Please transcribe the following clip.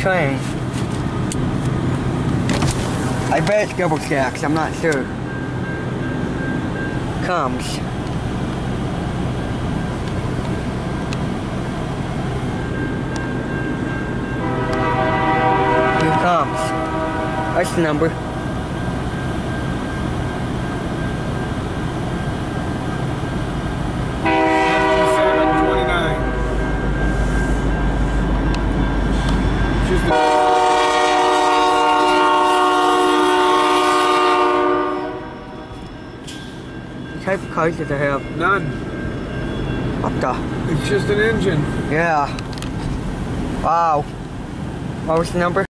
train. I bet it's double stacks, I'm not sure. Comes. Here comes. That's the number. Fifty-seven twenty-nine. She's the. What type of cars does it have? None. What the? It's just an engine. Yeah. Wow. What was the number?